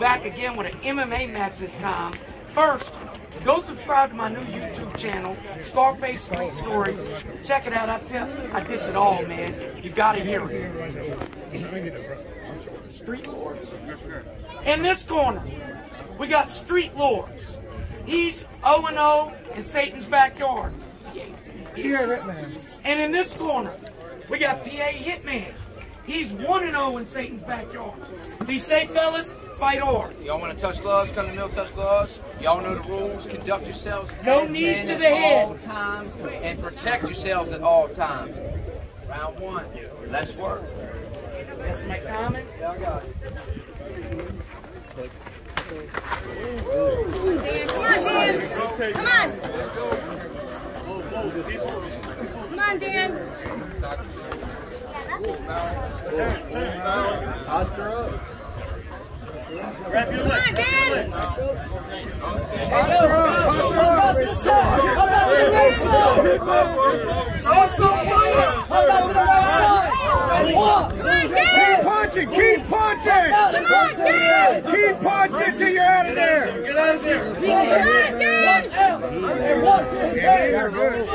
back again with an MMA match this time. First, go subscribe to my new YouTube channel, Scarface Street Stories. Check it out. I tell, I dish it all, man. You gotta hear it. Street Lords. In this corner, we got Street Lords. He's 0-0 in Satan's backyard. And in this corner, we got PA Hitman. He's 1-0 in Satan's backyard. Be safe, fellas. Fight hard. Y'all want to touch gloves? Come to the mill, touch gloves. Y'all know the rules. Conduct yourselves. No as knees men to at the head. all times, and protect yourselves at all times. Round one. Let's work. That's my timing. Dan, come on, Dan. Come on. Come on, Dan. Come on. Come on, Dan. Punching, keep punching! Come on, Dan. Keep punching till you're out of there! Get out of there! Come on, Dan. You're.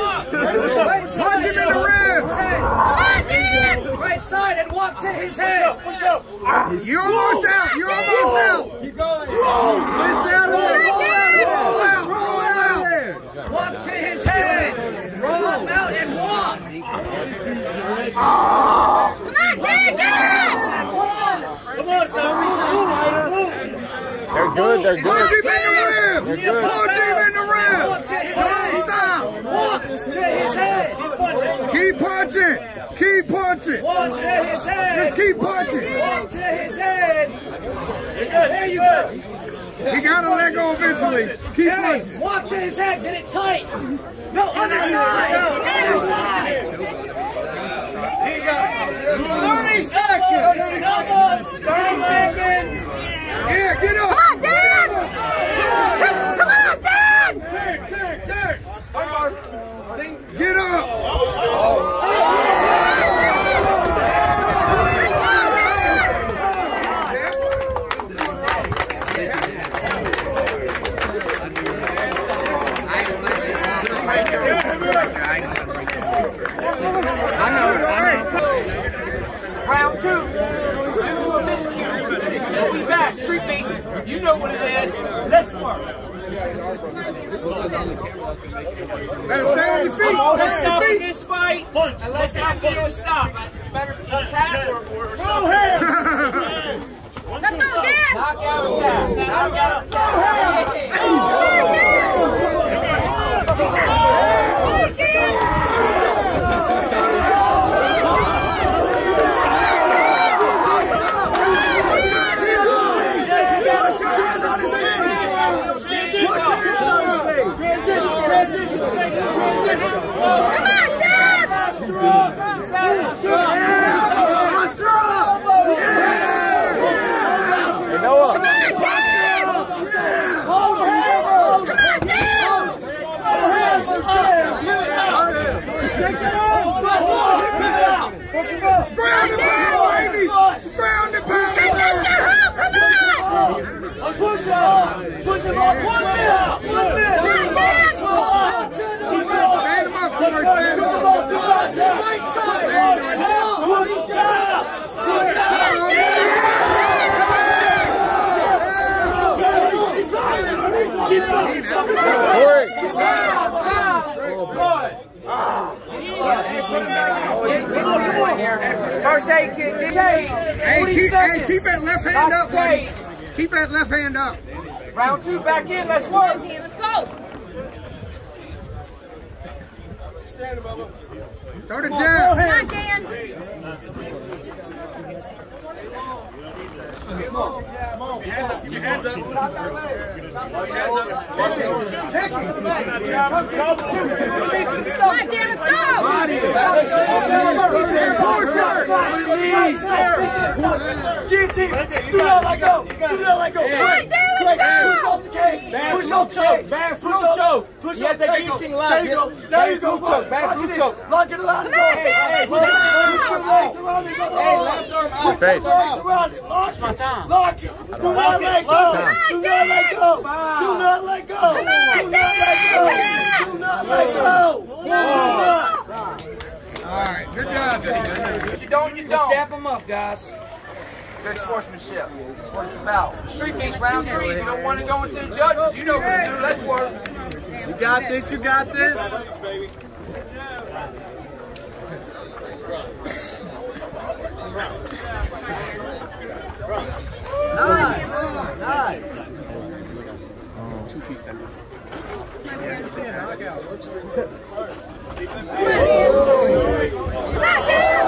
Punch him in the ribs! Come on, Dan. Right side and walk to his head. Push up. push up! You're almost out! You're almost out! Keep going! Roll! Let's down Come on, Dan. Roll out! Roll out! Walk to his head. Roll him out and walk. Come on, Dan. Get up. They're good, they're Punch good. him in the ribs! Punch him in the ribs! Don't stop! Walk to his head. Keep punching! Keep punching! Walk to his head. Just keep punching! Walk to his head. There you go. He gotta let go eventually. Keep Hey, punching. walk to his head. Get it tight. No, other side. Other side. 30 seconds! Come on. Turn leggings. Yeah, get up! Come on, Dan. Come on, Dan. Get up! Round two. Due to a miscue. We'll be back. Streetbeefs. You know what it is. Let's work. Better stay on your feet! Let's Stay on stop your in feet! this fight. And let's not be a stop. Better attack or, or, or something. Let's go, Dan. Knockout attack. Knockout attack. Come on, Dan. Come on, Dan. Come on, Dan. Hey, Noah. Come on, Dan. Come on, Dan. Ground and pound, baby! Ground and pound! Take this to Hulk. Come on. Push up. Push him up. One minute. One minute. Come on, Dan. Stand him up, Corey, stand him up! Corey. First aid kit. Hey, 40 keep, hey, keep that left hand up, buddy! Backstage. Keep that left hand up! Round two back in. Let's work. Dan, let's go. Throw the jab! Come on, Dan. Come on, Dan, let's go. Guillotine. Do not let go. Do not let go. Come on, Dan, let's go. off the cage. Push off choke. Bad fruit choke. Push off the guillotine line. There you go. There you go. Choke. Bad fruit choke. Lock it around. Come on, Dan, let's go. Hey, left arm out. Your face. Around it. Lock It's my time. Lock it. Do not let go. Do not let go. Do not let go. Come on, Do not let go. Do not let go. Do not. All right, good job. If you don't, you Just don't. dap them up, guys. Good sportsmanship. That's what it's about. Streetbeefs round three. If you don't want to go into the judges, you know what to do. Let's work. You got this. You got this. Nice. Nice. Come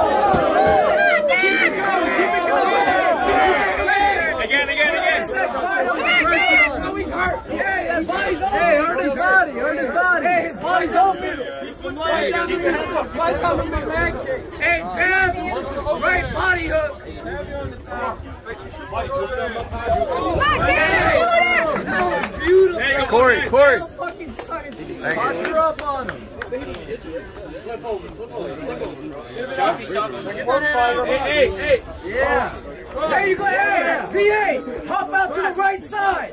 on, Dan! Come on, Dan! Again, again, again. Come on, Dan! Oh, he's hurt. Yeah, his body's open. Hey, hurt his body. Hurt his body. Hey, his body's open. He's from leg. Keep your hands up. Right down in the leg. Hey, Taz. Right body hook. Come on, Dan! Do this! Corey, Corey. Posture up on him. Show me something. Hey, hey, hey. Yeah. There you go. Hey, PA, hop out to the right side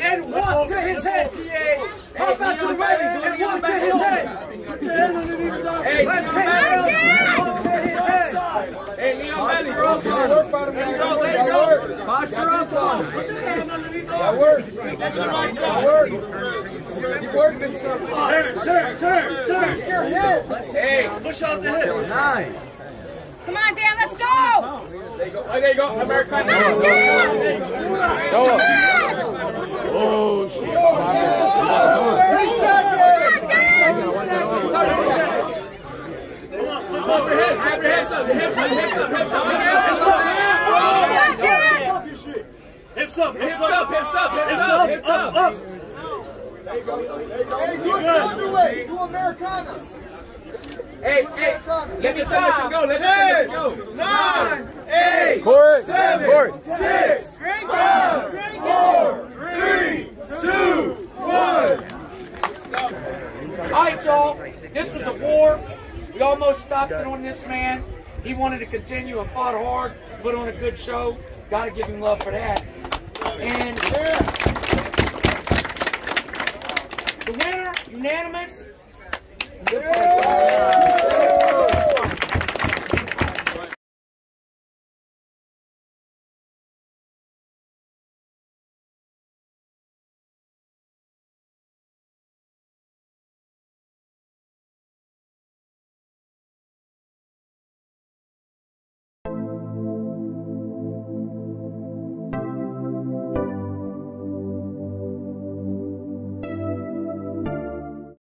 and walk to his head. PA, hop out to the right and walk to his head. Hey, left hand up, walk to his head. Hey, Leon, posture up on him. That worked. Posture up on him. That worked. That worked. Keep working. Turn, turn, turn, turn. Hey, push off the hip. Nice. Come on, Dan, let's go! There you go. American. Come on, Dan! Go up. Come on, oh, Dan! Have your hands up. Hips up. Hips up. Hips up. Come on, Dan! Hips up. Hips up. Hips up. Hips up. Hips up. Up. Hey, do it other way. Do Americanas. Hey, hey. Let me time. Go. Let me go. Nine. Eight. Corey. Corey. Six. Five. Four. Three. Two. One. All right, y'all. This was a war. We almost stopped it on this man. He wanted to continue and fought hard, put on a good show. Got to give him love for that. And the unanimous. Fight.